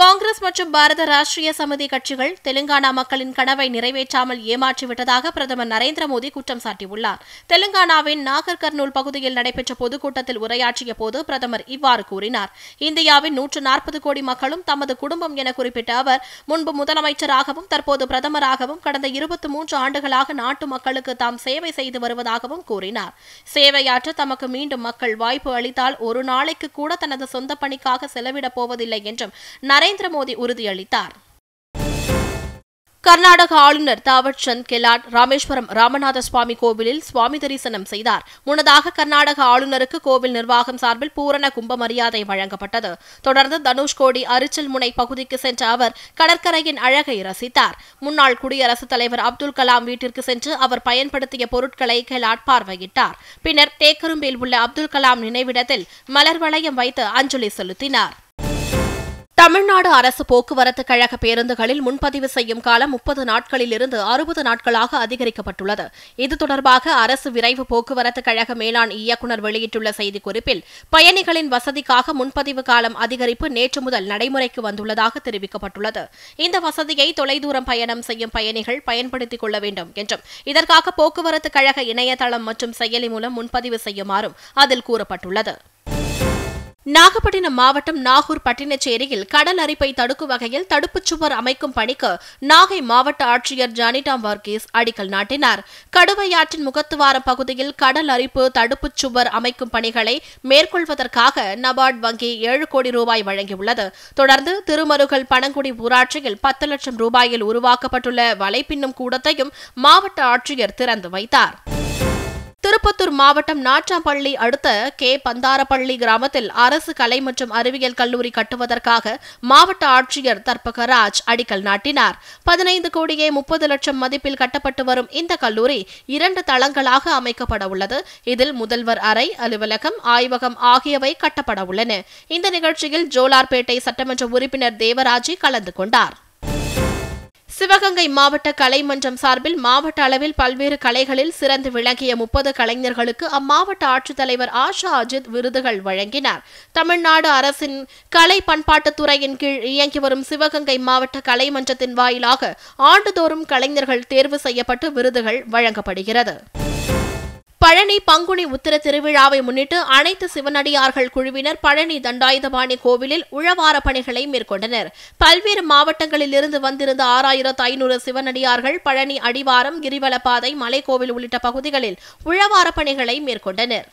காங்கிரஸ் மற்றும் பாரத ராஷ்டிரிய சமிதி கட்சிகள் தெலுங்கானா மக்களின் கனவை நிறைவேற்றாமல் ஏமாற்றிவிட்டதாக பிரதமர் நரேந்திர மோடி குற்றம் சாட்டியுள்ளார். தெலுங்கானாவின் நாகர் கர்னூல் பகுதியில் நடைபெற்ற பொதுக்கூட்டத்தில் உரையாற்றிய போது பிரதமர் இவ்வாறு கூறினார். இந்தியாவின் நூற்று நாற்பது கோடி மக்களும் தமது குடும்பம் என குறிப்பிட்ட அவர் முன்பு முதலமைச்சராகவும் தற்போது பிரதமராகவும் கடந்த இருபத்தி மூன்று ஆண்டுகளாக நாட்டு மக்களுக்கு தாம் சேவை செய்து வருவதாகவும் கூறினார். சேவையாற்ற தமக்கு மீண்டும் மக்கள் வாய்ப்பு அளித்தால் ஒரு நாளைக்கு கூட தனது சொந்த பணிக்காக செலவிடப் போவதில்லை என்றும் நரேந்திர மோடி உறுதியளித்தார். கர்நாடக ஆளுநர் தாவட் சந்த் கெலாட் ராமேஸ்வரம் ராமநாத சுவாமி கோவிலில் சுவாமி தரிசனம் செய்தார். முன்னதாக கர்நாடக ஆளுநருக்கு கோவில் நிர்வாகம் சார்பில் பூரண கும்ப மரியாதை வழங்கப்பட்டது. தொடர்ந்து தனுஷ்கோடி அரிச்சல் முனை பகுதிக்கு சென்ற அவர் கடற்கரையின் அழகை ரசித்தார். முன்னாள் குடியரசுத் தலைவர் அப்துல் கலாம் வீட்டிற்கு சென்று அவர் பயன்படுத்திய பொருட்களை கெலாட் பார்வையிட்டார். பின்னர் தேக்கரும்பில் உள்ள அப்துல் கலாம் நினைவிடத்தில் மலர் வளையம் வைத்து அஞ்சலி செலுத்தினார். தமிழ்நாடு அரசு போக்குவரத்து கழக பேருந்துகளில் முன்பதிவு செய்யும் காலம் முப்பது நாட்களிலிருந்து அறுபது நாட்களாக அதிகரிக்கப்பட்டுள்ளது. இது தொடர்பாக அரசு விரைவு போக்குவரத்து கழக மேலாண் இயக்குநர் வெளியிட்டுள்ள செய்திக்குறிப்பில் பயணிகளின் வசதிக்காக முன்பதிவு காலம் அதிகரிப்பு நேற்று முதல் நடைமுறைக்கு வந்துள்ளதாக தெரிவிக்கப்பட்டுள்ளது. இந்த வசதியை தொலைதூரம் பயணம் செய்யும் பயணிகள் பயன்படுத்திக் கொள்ள வேண்டும் என்றும் இதற்காக போக்குவரத்து கழக இணையதளம் மற்றும் செயலி மூலம் முன்பதிவு செய்யுமாறும் அதில் கூறப்பட்டுள்ளது. நாகப்பட்டினம் மாவட்டம் நாகூர் பட்டினச்சேரியில் கடல் அரிப்பை தடுக்கும் வகையில் தடுப்புச் சுவர் அமைக்கும் பணிக்கு நாகை மாவட்ட ஆட்சியர் ஜானிடாம் வர்கீஸ் அடிக்கல் நாட்டினார். கடுவையாற்றின் முகத்துவாரம் பகுதியில் கடல் அரிப்பு தடுப்புச் சுவர் அமைக்கும் பணிகளை மேற்கொள்வதற்காக நபார்டு வங்கி ஏழு கோடி ரூபாய் வழங்கியுள்ளது. தொடர்ந்து திருமருகல் பனங்குடி ஊராட்சியில் பத்து லட்சம் ரூபாயில் உருவாக்கப்பட்டுள்ள வலைப்பின்னும் கூடத்தையும் மாவட்ட ஆட்சியர் திறந்து வைத்தார். திருப்பத்தூர் மாவட்டம் நாற்றாம்பள்ளி அடுத்த கே. பந்தாரப்பள்ளி கிராமத்தில் அரசு கலை மற்றும் அறிவியல் கல்லூரி கட்டுவதற்காக மாவட்ட ஆட்சியர் தர்பகராஜ் அடிக்கல் நாட்டினார். பதினைந்து கோடியே முப்பது லட்சம் மதிப்பில் கட்டப்பட்டு வரும் இந்த கல்லூரி இரண்டு தளங்களாக அமைக்கப்பட உள்ளது. இதில் முதல்வர் அறை அலுவலகம் ஆய்வகம் ஆகியவை கட்டப்பட உள்ளன. இந்த நிகழ்ச்சியில் ஜோலார்பேட்டை சட்டமன்ற உறுப்பினர் தேவராஜி கலந்து கொண்டார். சிவகங்கை மாவட்ட கலைமன்றம் சார்பில் மாவட்ட அளவில் பல்வேறு கலைகளில் சிறந்து விளங்கிய முப்பது கலைஞர்களுக்கு அம்மாவட்ட ஆட்சித்தலைவர் ஆஷா அஜித் விருதுகள் வழங்கினார். தமிழ்நாடு அரசின் கலை பண்பாட்டுத்துறையின் கீழ் இயங்கி வரும் சிவகங்கை மாவட்ட கலைமன்றத்தின் வாயிலாக ஆண்டுதோறும் கலைஞர்கள் தேர்வு செய்யப்பட்டு விருதுகள் வழங்கப்படுகிறது. பழனி பங்குனி உத்திர திருவிழாவை முன்னிட்டு அனைத்து சிவனடியார்கள் குழுவினர் பழனி தண்டாயுதபாணி கோவிலில் உழவார பணிகளை மேற்கொண்டனர். பல்வேறு மாவட்டங்களில் இருந்து வந்திருந்த ஆறாயிரத்து ஐநூறு சிவனடியார்கள் பழனி அடிவாரம் கிரிவலப்பாதை மலைக்கோவில் உள்ளிட்ட பகுதிகளில் உழவார பணிகளை மேற்கொண்டனர்.